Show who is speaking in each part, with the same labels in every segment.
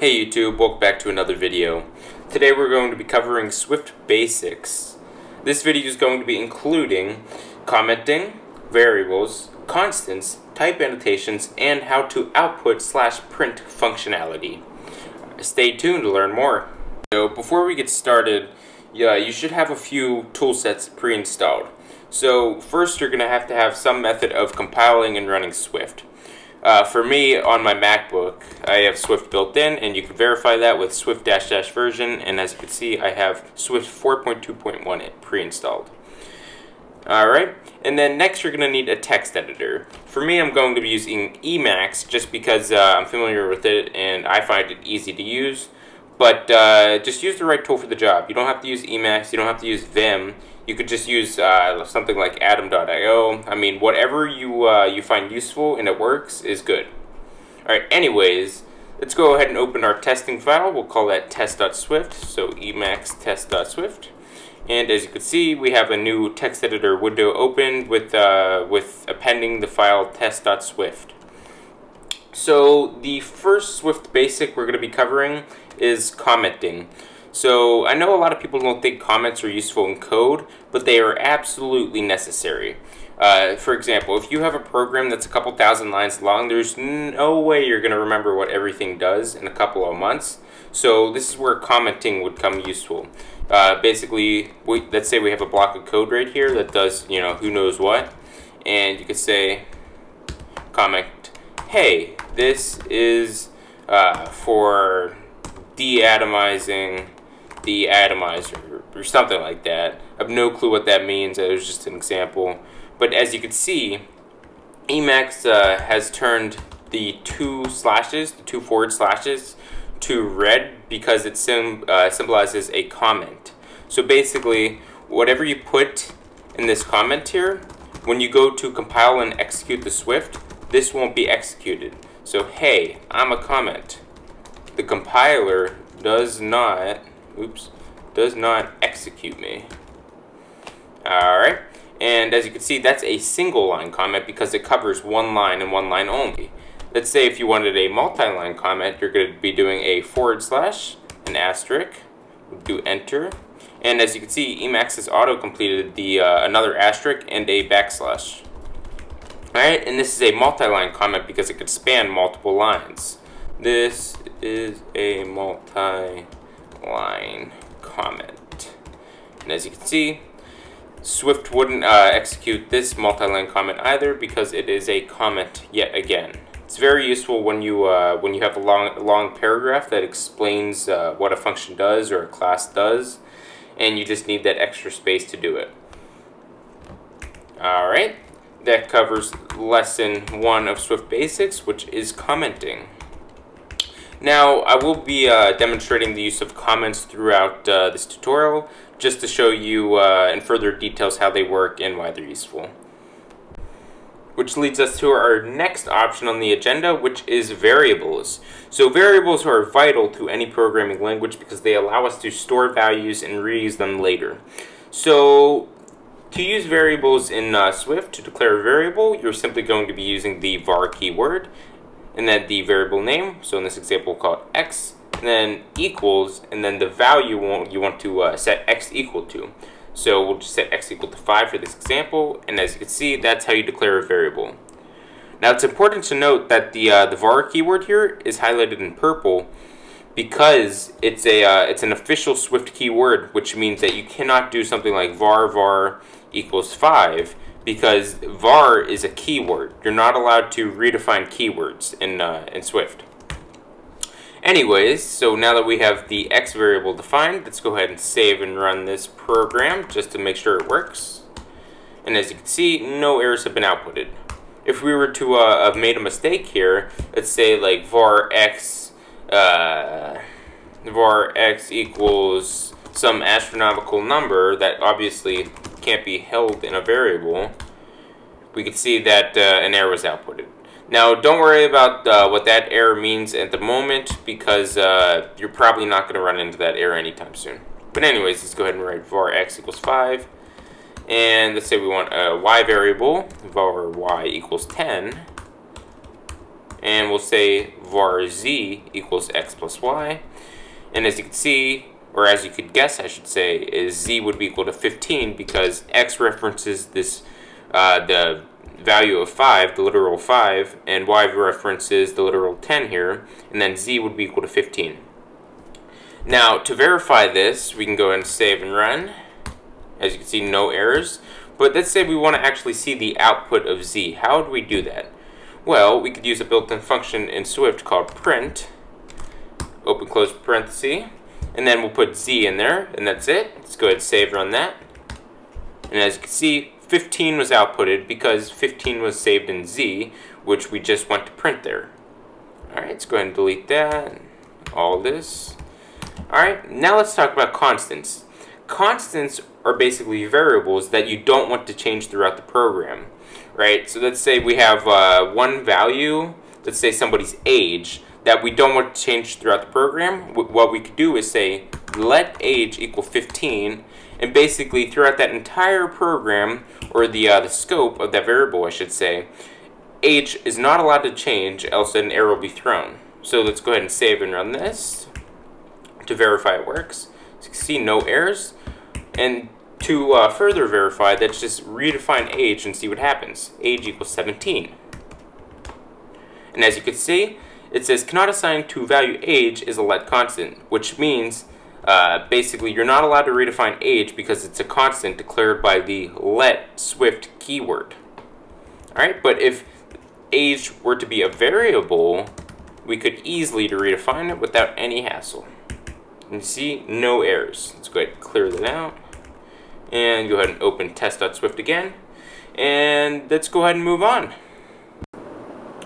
Speaker 1: Hey YouTube, welcome back to another video. Today we're going to be covering Swift Basics. This video is going to be including commenting, variables, constants, type annotations, and how to output slash print functionality. Stay tuned to learn more. So before we get started, yeah, you should have a few toolsets pre-installed. So first you're going to have to have some method of compiling and running Swift. Uh, for me, on my MacBook, I have Swift built in, and you can verify that with Swift dash dash version, and as you can see, I have Swift 4.2.1 pre-installed. Alright, and then next you're going to need a text editor. For me, I'm going to be using Emacs just because uh, I'm familiar with it and I find it easy to use. But uh, just use the right tool for the job. You don't have to use Emacs, you don't have to use Vim. You could just use uh, something like Atom.io. I mean, whatever you uh, you find useful and it works is good. All right. Anyways, let's go ahead and open our testing file. We'll call that test.swift. So Emacs test.swift. And as you can see, we have a new text editor window opened with uh, with appending the file test.swift. So the first Swift basic we're going to be covering is commenting. So I know a lot of people don't think comments are useful in code, but they are absolutely necessary. Uh, for example, if you have a program that's a couple thousand lines long, there's no way you're going to remember what everything does in a couple of months. So this is where commenting would come useful. Uh, basically, we, let's say we have a block of code right here that does, you know, who knows what. And you could say, comment, hey, this is uh, for deatomizing the atomizer or something like that. I have no clue what that means. It was just an example. But as you can see, Emacs uh, has turned the two slashes, the two forward slashes, to red because it sim uh, symbolizes a comment. So basically, whatever you put in this comment here, when you go to compile and execute the Swift, this won't be executed. So hey, I'm a comment. The compiler does not, oops, does not execute me. Alright, and as you can see, that's a single line comment because it covers one line and one line only. Let's say if you wanted a multi-line comment, you're going to be doing a forward slash, an asterisk, do enter, and as you can see, Emacs has auto-completed the uh, another asterisk and a backslash. Alright, and this is a multi-line comment because it could span multiple lines. This is a multi-line comment. And as you can see, Swift wouldn't uh, execute this multi-line comment either because it is a comment yet again. It's very useful when you uh, when you have a long long paragraph that explains uh, what a function does or a class does, and you just need that extra space to do it. All right, that covers lesson one of Swift Basics, which is commenting. Now, I will be uh, demonstrating the use of comments throughout uh, this tutorial, just to show you uh, in further details how they work and why they're useful. Which leads us to our next option on the agenda, which is variables. So variables are vital to any programming language because they allow us to store values and reuse them later. So to use variables in uh, Swift, to declare a variable, you're simply going to be using the var keyword, and then the variable name. So in this example, we'll call it x, and then equals, and then the value you want to uh, set x equal to. So we'll just set x equal to 5 for this example, and as you can see, that's how you declare a variable. Now it's important to note that the uh, the var keyword here is highlighted in purple because it's a uh, it's an official Swift keyword, which means that you cannot do something like var var equals 5 because var is a keyword. You're not allowed to redefine keywords in, uh, in Swift. Anyways, so now that we have the x variable defined, let's go ahead and save and run this program just to make sure it works. And as you can see, no errors have been outputted. If we were to uh, have made a mistake here, let's say like var x, uh, var x equals some astronomical number that obviously can't be held in a variable, we can see that uh, an error was outputted. Now, don't worry about uh, what that error means at the moment because uh, you're probably not going to run into that error anytime soon. But anyways, let's go ahead and write var x equals 5. And let's say we want a y variable, var y equals 10. and we'll say var z equals x plus y. And as you can see, or as you could guess, I should say, is z would be equal to 15 because x references this uh, the value of 5, the literal 5, and y references the literal 10 here, and then z would be equal to 15. Now, to verify this, we can go ahead and save and run. As you can see, no errors. But let's say we want to actually see the output of z. How do we do that? Well, we could use a built-in function in Swift called print, open close parenthesis, and then we'll put z in there, and that's it. Let's go ahead and save run that. And as you can see, 15 was outputted because 15 was saved in z, which we just want to print there. Alright, let's go ahead and delete that, all this. Alright, now let's talk about constants. Constants are basically variables that you don't want to change throughout the program, right? So let's say we have uh, one value, let's say somebody's age, that we don't want to change throughout the program. What we could do is say let age equal 15, and basically throughout that entire program, or the, uh, the scope of that variable, I should say, age is not allowed to change, else an error will be thrown. So let's go ahead and save and run this to verify it works. So you can see no errors. And to uh, further verify, let's just redefine age and see what happens. Age equals 17. And as you can see, it says cannot assign to value age is a let constant, which means uh, basically you're not allowed to redefine age because it's a constant declared by the let Swift keyword. Alright, but if age were to be a variable, we could easily redefine it without any hassle. And you see, no errors. Let's go ahead and clear that out. And go ahead and open test.swift again. And let's go ahead and move on.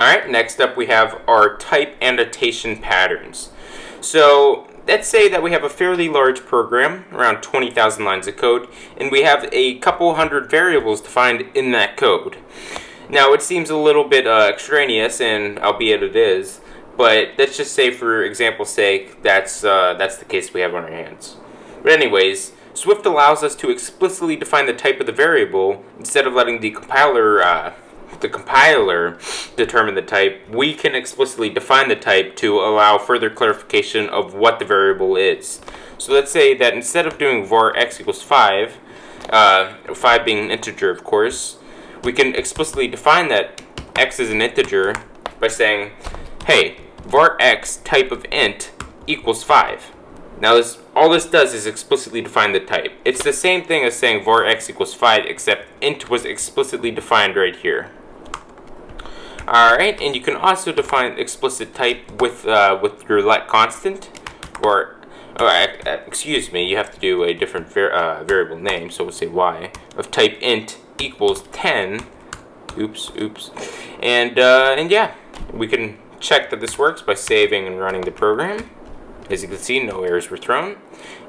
Speaker 1: Alright, next up we have our type annotation patterns. So let's say that we have a fairly large program, around 20,000 lines of code, and we have a couple hundred variables defined in that code. Now it seems a little bit uh, extraneous, and albeit it is, but let's just say for example's sake, that's, uh, that's the case we have on our hands. But anyways, Swift allows us to explicitly define the type of the variable instead of letting the compiler uh, the compiler determine the type, we can explicitly define the type to allow further clarification of what the variable is. So let's say that instead of doing var x equals 5, uh, 5 being an integer of course, we can explicitly define that x is an integer by saying, hey, var x type of int equals 5. Now this, all this does is explicitly define the type. It's the same thing as saying var x equals 5 except int was explicitly defined right here. Alright, and you can also define explicit type with uh, with your let constant, or, or uh, excuse me, you have to do a different var uh, variable name, so we'll say y, of type int equals 10, oops, oops, and, uh, and yeah, we can check that this works by saving and running the program. As you can see, no errors were thrown,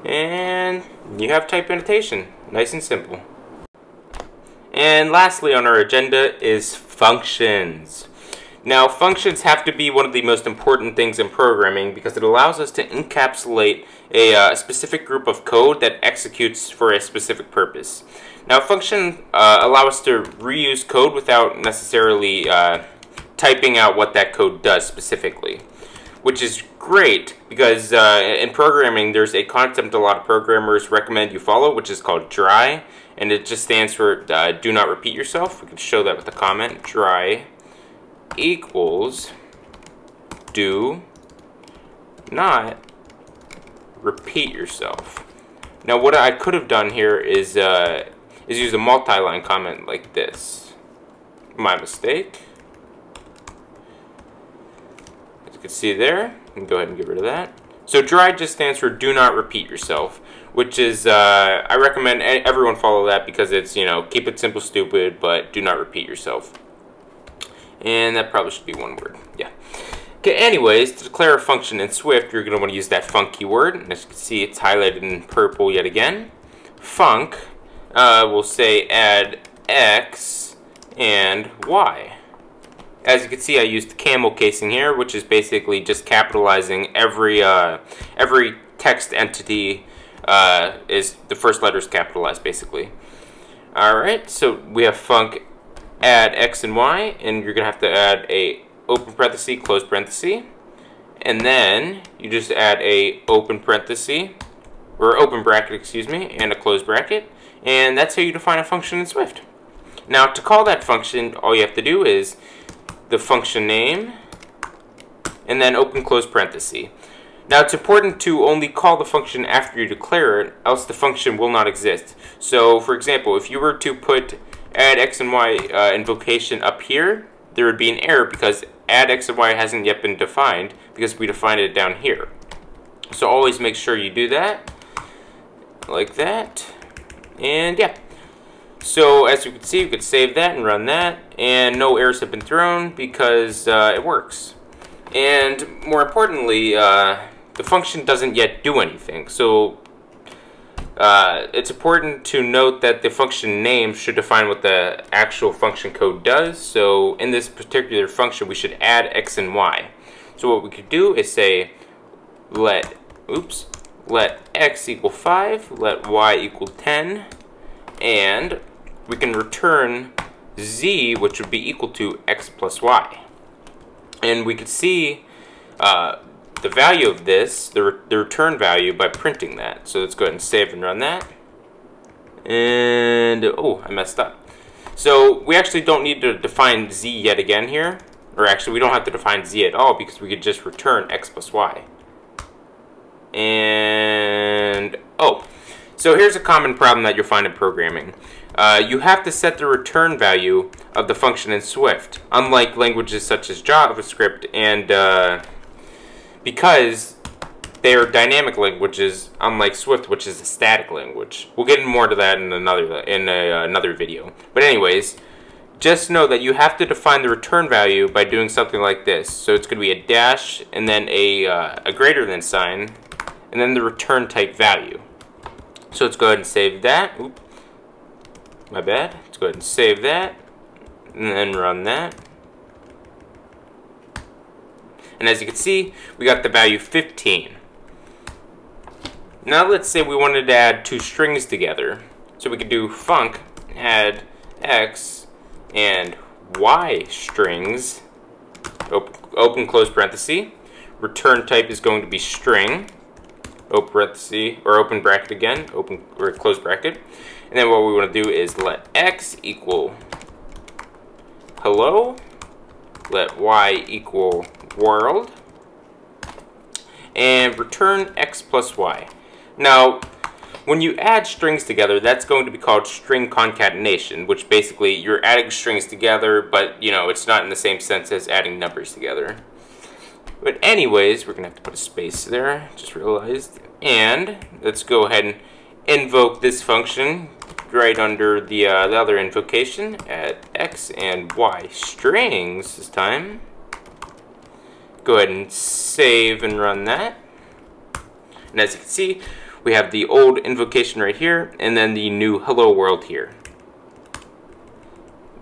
Speaker 1: and you have type annotation, nice and simple. And lastly on our agenda is functions. Now, functions have to be one of the most important things in programming because it allows us to encapsulate a, uh, specific group of code that executes for a specific purpose. Now, functions uh, allow us to reuse code without necessarily uh, typing out what that code does specifically, which is great because uh, in programming there's a concept a lot of programmers recommend you follow, which is called DRY and it just stands for uh, do not repeat yourself. We can show that with a comment. Dry equals do not repeat yourself. Now what I could have done here is uh, is use a multi-line comment like this. My mistake. As you can see there, can go ahead and get rid of that. So dry just stands for do not repeat yourself which is uh, I recommend everyone follow that because it's you know keep it simple, stupid, but do not repeat yourself. And that probably should be one word. Yeah. Okay. Anyways, to declare a function in Swift, you're going to want to use that func keyword. And as you can see, it's highlighted in purple yet again. Func uh, will say add x and y. As you can see, I used camel casing here, which is basically just capitalizing every uh, every text entity uh, is the first letter is capitalized basically. Alright, so we have func add x and y, and you're going to have to add a open parenthesis, close parenthesis, and then you just add a open parenthesis, or open bracket, excuse me, and a close bracket, and that's how you define a function in Swift. Now, to call that function, all you have to do is the function name, and then open close parenthesis. Now, it's important to only call the function after you declare it, else the function will not exist. So, for example, if you were to put add x and y uh, invocation up here, there would be an error because add x and y hasn't yet been defined because we defined it down here. So always make sure you do that, like that, and yeah. So as you can see, you could save that and run that, and no errors have been thrown because uh, it works. And more importantly, uh, the function doesn't yet do anything. So uh, it's important to note that the function name should define what the actual function code does. So in this particular function, we should add x and y. So what we could do is say let, oops, let x equal 5, let y equal 10, and we can return z, which would be equal to x plus y. And we could see uh, the value of this, the, re the return value, by printing that. So let's go ahead and save and run that. And, oh, I messed up. So we actually don't need to define z yet again here. Or actually, we don't have to define z at all because we could just return x plus y. And, oh, so here's a common problem that you'll find in programming. Uh, you have to set the return value of the function in Swift, unlike languages such as JavaScript and uh, because they are dynamic languages, unlike Swift, which is a static language. We'll get more to that in another in a, another video. But anyways, just know that you have to define the return value by doing something like this. So it's going to be a dash and then a, uh, a greater than sign and then the return type value. So let's go ahead and save that. Oop. My bad. Let's go ahead and save that and then run that. And as you can see, we got the value 15. Now let's say we wanted to add two strings together. So we could do func add x and y strings, open, open close parenthesis. Return type is going to be string, open parenthesis, or open bracket again, open or close bracket. And then what we want to do is let x equal hello, let y equal world, and return x plus y. Now, when you add strings together, that's going to be called string concatenation, which basically you're adding strings together, but you know, it's not in the same sense as adding numbers together. But anyways, we're gonna have to put a space there, just realized. And let's go ahead and invoke this function right under the, uh, the other invocation at x and y strings this time go ahead and save and run that. And as you can see, we have the old invocation right here, and then the new hello world here.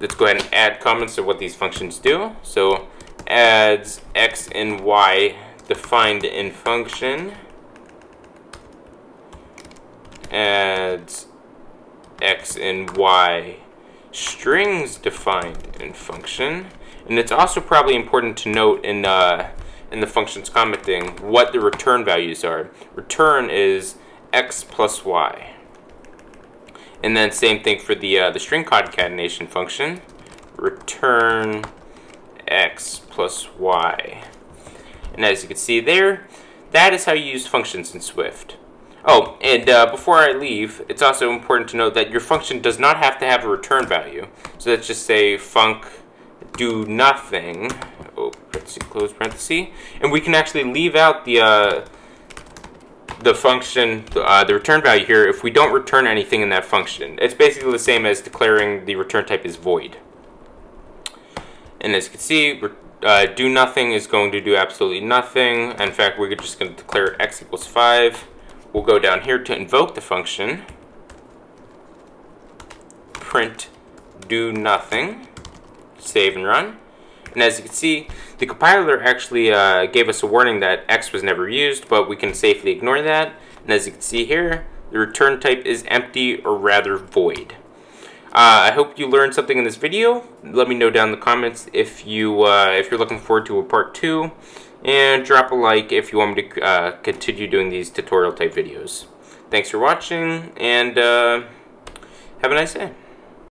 Speaker 1: Let's go ahead and add comments of what these functions do. So adds x and y defined in function adds x and y strings defined in function and it's also probably important to note in, uh, in the functions commenting what the return values are. Return is x plus y. And then same thing for the, uh, the string concatenation function. Return x plus y. And as you can see there, that is how you use functions in Swift. Oh, and uh, before I leave, it's also important to note that your function does not have to have a return value. So let's just say func do nothing, oh, parenthesis, close parenthesis, and we can actually leave out the, uh, the function, uh, the return value here if we don't return anything in that function. It's basically the same as declaring the return type is void. And as you can see, uh, do nothing is going to do absolutely nothing. In fact, we're just going to declare x equals 5. We'll go down here to invoke the function. Print do nothing save and run. And as you can see, the compiler actually uh, gave us a warning that X was never used, but we can safely ignore that. And as you can see here, the return type is empty or rather void. Uh, I hope you learned something in this video. Let me know down in the comments if you uh, if you're looking forward to a part two, and drop a like if you want me to uh, continue doing these tutorial type videos. Thanks for watching, and uh, have a nice day.